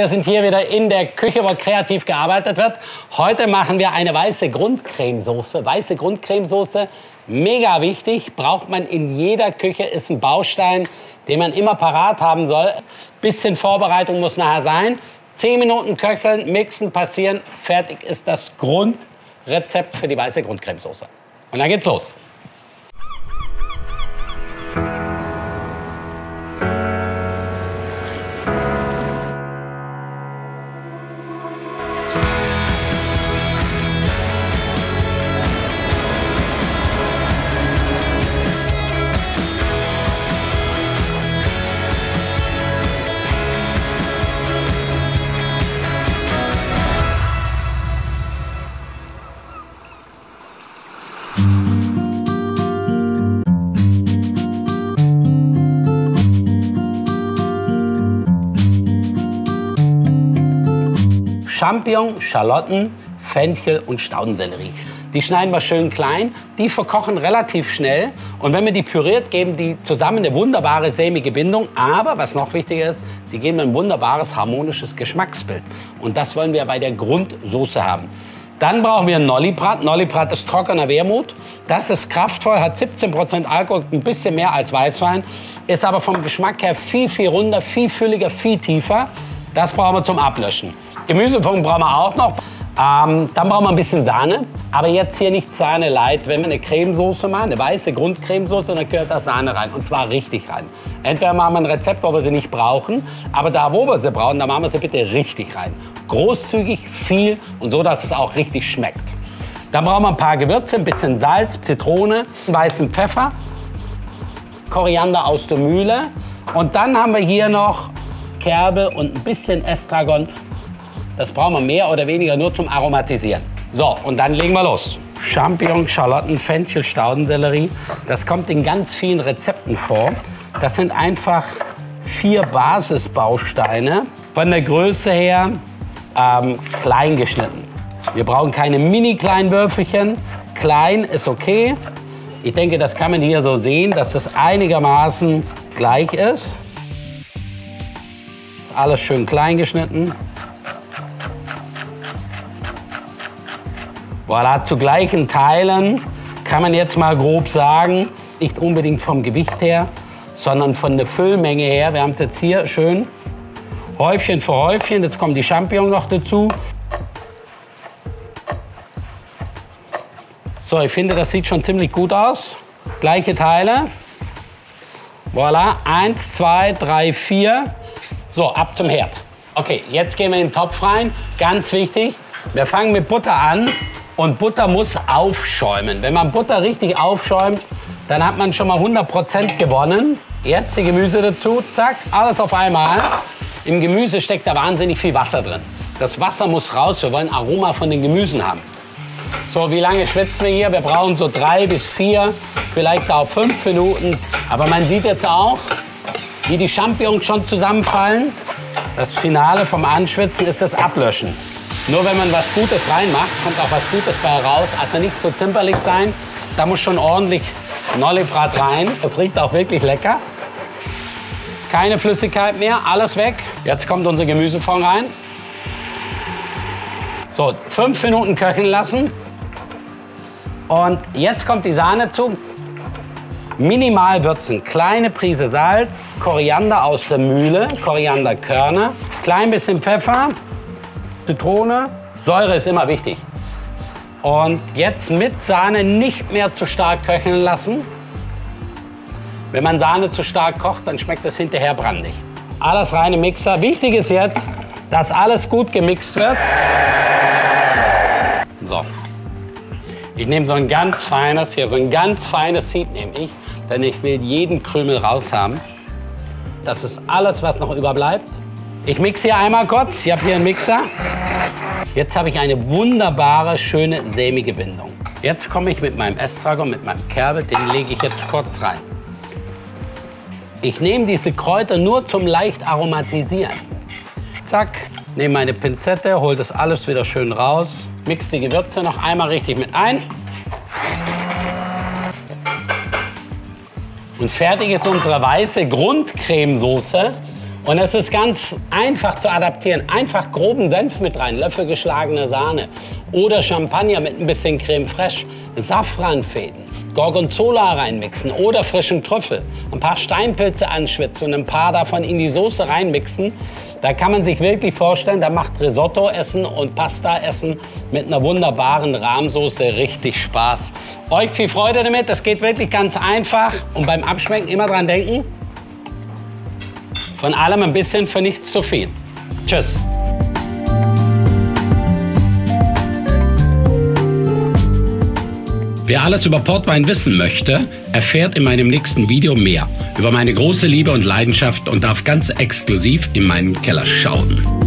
Wir sind hier wieder in der Küche, wo kreativ gearbeitet wird. Heute machen wir eine weiße Grundcremesoße. Weiße Grundcremesoße, mega wichtig, braucht man in jeder Küche, ist ein Baustein, den man immer parat haben soll. Bisschen Vorbereitung muss nachher sein. Zehn Minuten köcheln, mixen, passieren, fertig ist das Grundrezept für die weiße Grundcremesoße. Und dann geht's los. Champignon, Schalotten, Fenchel und Staudensellerie. Die schneiden wir schön klein, die verkochen relativ schnell und wenn wir die püriert, geben die zusammen eine wunderbare sämige Bindung. Aber was noch wichtiger ist, die geben ein wunderbares harmonisches Geschmacksbild. Und das wollen wir bei der Grundsoße haben. Dann brauchen wir Nollibrat. Nollibrat ist trockener Wermut. Das ist kraftvoll, hat 17% Alkohol, ein bisschen mehr als Weißwein, ist aber vom Geschmack her viel, viel runder, viel fülliger, viel tiefer. Das brauchen wir zum Ablöschen. Gemüsefond brauchen wir auch noch. Ähm, dann brauchen wir ein bisschen Sahne. Aber jetzt hier nicht Sahne light. Wenn wir eine Cremesoße machen, eine weiße Grundcremesoße, dann gehört da Sahne rein. Und zwar richtig rein. Entweder machen wir ein Rezept, wo wir sie nicht brauchen. Aber da, wo wir sie brauchen, da machen wir sie bitte richtig rein. Großzügig, viel und so, dass es auch richtig schmeckt. Dann brauchen wir ein paar Gewürze, ein bisschen Salz, Zitrone, weißen Pfeffer, Koriander aus der Mühle. Und dann haben wir hier noch Kerbe und ein bisschen Estragon das brauchen wir mehr oder weniger nur zum Aromatisieren. So, und dann legen wir los. Champignon, Schalotten, Fenchel, Staudensellerie. Das kommt in ganz vielen Rezepten vor. Das sind einfach vier Basisbausteine. Von der Größe her ähm, klein geschnitten. Wir brauchen keine mini kleinen Würfelchen. Klein ist okay. Ich denke, das kann man hier so sehen, dass das einigermaßen gleich ist. Alles schön klein geschnitten. Voilà, zu gleichen Teilen kann man jetzt mal grob sagen, nicht unbedingt vom Gewicht her, sondern von der Füllmenge her. Wir haben es jetzt hier schön Häufchen für Häufchen. Jetzt kommen die Champignons noch dazu. So, ich finde, das sieht schon ziemlich gut aus. Gleiche Teile. Voilà, eins, zwei, drei, vier. So, ab zum Herd. Okay, jetzt gehen wir in den Topf rein. Ganz wichtig, wir fangen mit Butter an. Und Butter muss aufschäumen. Wenn man Butter richtig aufschäumt, dann hat man schon mal 100% gewonnen. Jetzt die Gemüse dazu, zack, alles auf einmal. Im Gemüse steckt da wahnsinnig viel Wasser drin. Das Wasser muss raus, wir wollen Aroma von den Gemüsen haben. So, wie lange schwitzen wir hier? Wir brauchen so drei bis vier, vielleicht auch fünf Minuten. Aber man sieht jetzt auch, wie die Champignons schon zusammenfallen. Das Finale vom Anschwitzen ist das Ablöschen. Nur wenn man was Gutes reinmacht, kommt auch was Gutes bei raus. Also nicht so zimperlich sein. Da muss schon ordentlich Nollibrat rein. Es riecht auch wirklich lecker. Keine Flüssigkeit mehr, alles weg. Jetzt kommt unser Gemüsefond rein. So, fünf Minuten köcheln lassen. Und jetzt kommt die Sahne zu. Minimal würzen, kleine Prise Salz, Koriander aus der Mühle, Korianderkörner, klein bisschen Pfeffer, Zitrone. Säure ist immer wichtig. Und jetzt mit Sahne nicht mehr zu stark köcheln lassen. Wenn man Sahne zu stark kocht, dann schmeckt es hinterher brandig. Alles rein im Mixer. Wichtig ist jetzt, dass alles gut gemixt wird. So. Ich nehme so ein ganz feines, hier so ein ganz feines Sieb nehme ich, denn ich will jeden Krümel raus haben. Das ist alles, was noch überbleibt. Ich mixe hier einmal kurz. Ich habe hier einen Mixer. Jetzt habe ich eine wunderbare, schöne, sämige Bindung. Jetzt komme ich mit meinem Estragon, mit meinem Kerbe, den lege ich jetzt kurz rein. Ich nehme diese Kräuter nur zum leicht aromatisieren. Zack, nehme meine Pinzette, hole das alles wieder schön raus, mix die Gewürze noch einmal richtig mit ein. Und fertig ist unsere weiße Grundcremesoße Und es ist ganz einfach zu adaptieren. Einfach groben Senf mit rein, Löffel geschlagene Sahne oder Champagner mit ein bisschen Creme fraiche, Safranfäden, Gorgonzola reinmixen oder frischen Trüffel, ein paar Steinpilze anschwitzen und ein paar davon in die Soße reinmixen. Da kann man sich wirklich vorstellen, da macht Risotto essen und Pasta essen mit einer wunderbaren Rahmsoße richtig Spaß. Euch viel Freude damit, das geht wirklich ganz einfach. Und beim Abschmecken immer dran denken, von allem ein bisschen, für nichts zu viel. Tschüss. Wer alles über Portwein wissen möchte, erfährt in meinem nächsten Video mehr über meine große Liebe und Leidenschaft und darf ganz exklusiv in meinen Keller schauen.